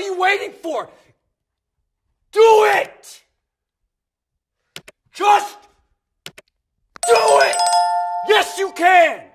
What are you waiting for? Do it! Just do it! Yes, you can!